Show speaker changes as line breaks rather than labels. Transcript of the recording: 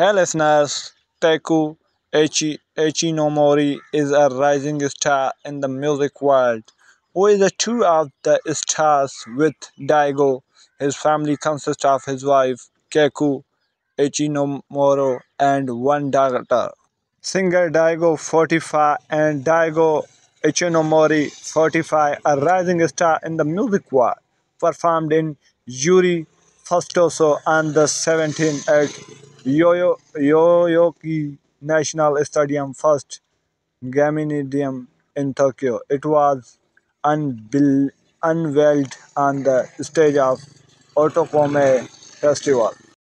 Hey listeners, Taku is a rising star in the music world, who is a two of the stars with Daigo. His family consists of his wife, Keiko Ichinomori, and one daughter. Singer Daigo 45 and Daigo Ichinomori 45, a rising star in the music world, performed in Yuri Fastoso on the 17th at Yoyogi National Stadium, first Gymnasium in Tokyo. It was unveiled on the stage of Otopome Festival.